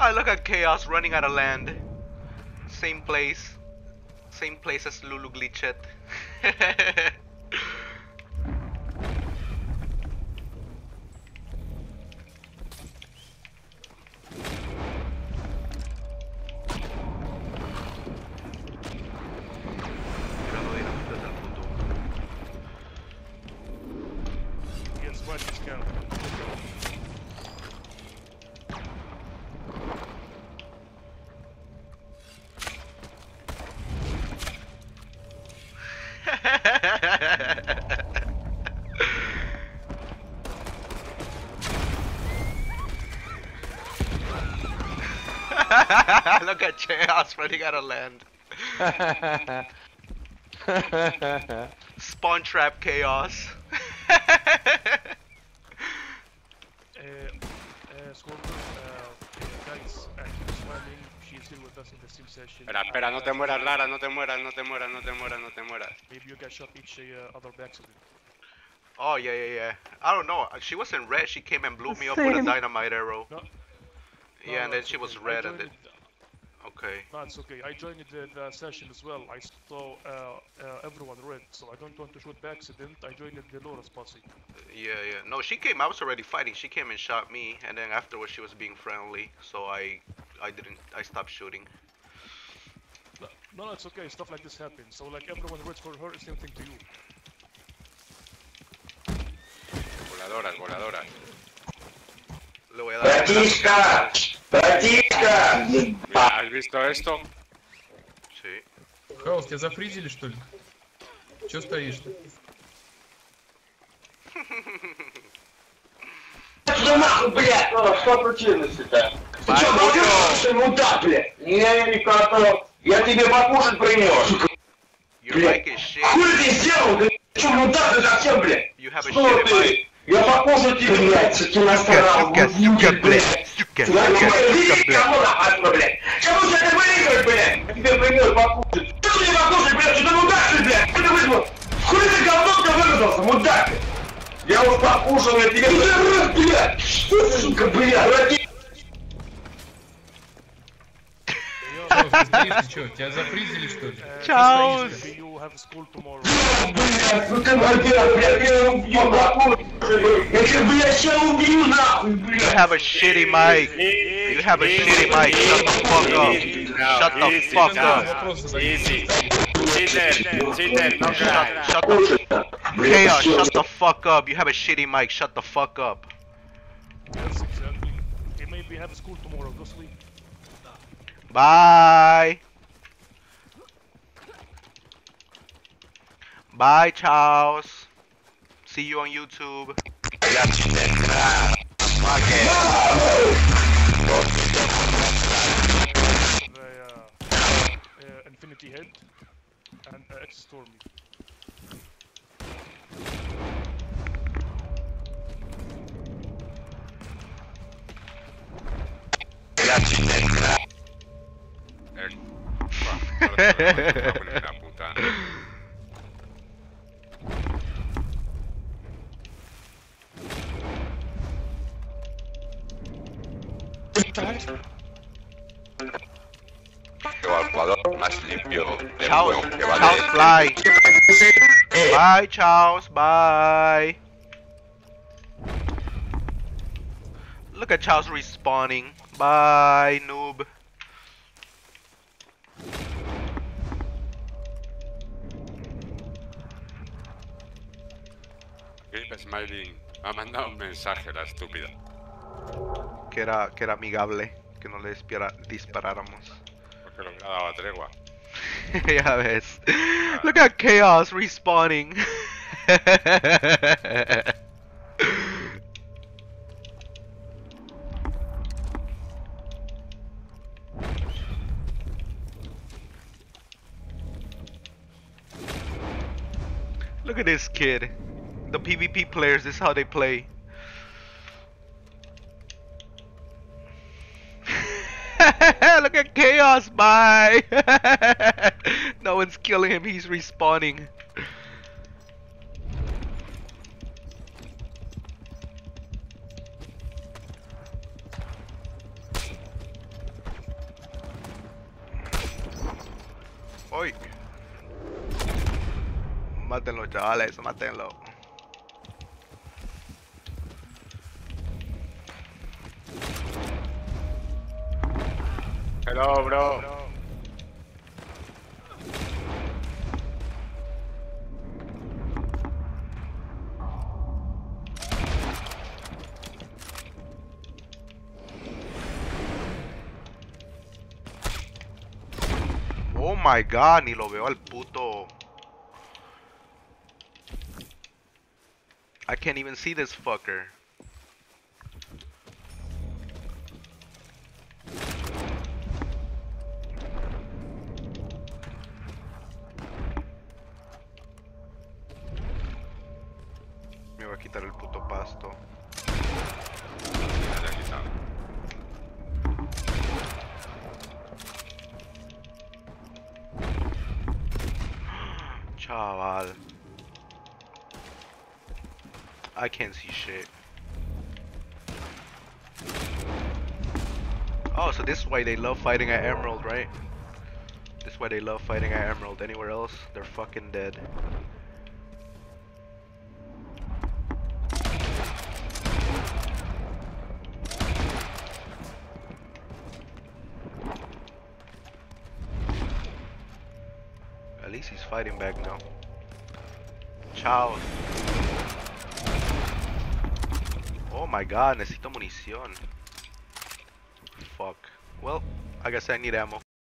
Ah, look at Chaos running out of land. Same place. Same place as Lulu Glitchet. Look at Chaos running out of land. Spawn trap Chaos. Uh, uh, Scorpion, uh, guys, uh, keep smiling. She's here with us in the Steam session. Espera, espera, no te mueras, Lara, no te mueras, no te mueras, no te mueras, no te mueras. Maybe you guys shot each uh, other by accident. oh yeah, yeah, yeah. I don't know. She was in red. She came and blew me up with a dynamite arrow. No. Yeah, No, and then she was okay. I red and then it- okay. No, it's okay. I joined the, the session as well. I saw uh, uh, everyone red, so I don't want to shoot by accident. I joined the Laura's posse. Yeah, yeah. No, she came. I was already fighting. She came and shot me, and then afterwards she was being friendly. So I, I didn't. I stopped shooting. No, no, it's okay. Stuff like this happens. So like everyone reds for her, same thing to you. Voladoras, voladoras. Le voy a dar. Братишка! Братишка! Mira, ¿has visto esto? Sí. Хаус, тебя зафризили, что ли? Чё стоишь-то? Что нахуй, блядь? Ну, Что случилось-то? Ты что, молчишь, что ли, мудак, блядь? Не, не готов. Я тебе покушать принес. Блядь. Хуй ты сделал? Ты что, мудак ты совсем, блядь? Что ты? Я покушать тебе, блядь, этим насрал. Сука, сука, блядь. Сука, Сука, сука, сука, блядь. кому нахуй, блядь? Чему ты это вырезать, блядь? Я тебе принес покушать. Что ты не покушать, блядь? Что ты мудак, ты, блядь? Что ты вызвал? Хуй ты говно вырезался, мудак ты? Я уж покушал, я тебе... Рот, блядь! Сука, блядь, роди... Хаус, ты стоишь, ты чё, тебя зафризили, что ли? Uh, Ciao. Maybe you have school tomorrow. Блядь, ну ты, блядь, блядь, я его убью, нахуй! Я тебя, блядь, сейчас убью, нахуй, You блядь! have a shitty mic. You have a shitty mic. Shut the fuck up. Shut the easy, fuck now. up. Вопрос задаю. Easy. Cheater, cheater, no Shut, cry. shut the chaos. Shut the fuck up. You have a shitty mic. Shut the fuck up. Yes, exactly. Okay, maybe have school tomorrow. Go sleep. Bye. Bye, Charles. See you on YouTube. The uh, uh, Infinity Head and uh, X Stormy. La puta. Más limpio juego que Charles. Fly. Bye, Charles. Bye. Look at Charles respawning. Bye, noob. Gabe Smiling ha mandado un mensaje, la estúpida. Que era, que era amigable. Que no le dispara- disparáramos. Porque lo ha dado tregua. ya ves. Look at Chaos respawning. Look at this kid. The PvP players, this is how they play. Look at Chaos, bye! no one's killing him, he's respawning. Oy. Mátenlo, chavales, mátenlo. Hello, bro. Oh my god, ni lo veo al puto. I can't even see this fucker. Quitar el puto pasto. Ya quitado. Chaval. I can't see shit. Oh, so this is why they love fighting at Emerald, right? This is why they love fighting at Emerald. Anywhere else, they're fucking dead. At least he's fighting back now. Chao. Oh my god, necesito munición. Fuck. Well, I guess I need ammo.